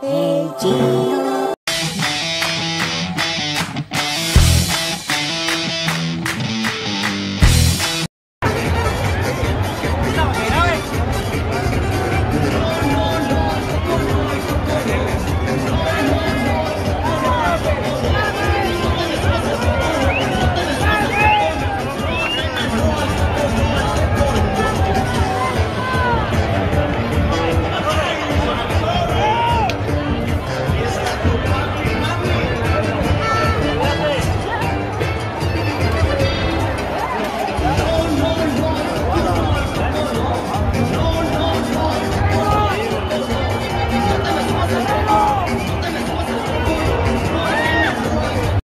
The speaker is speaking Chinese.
北京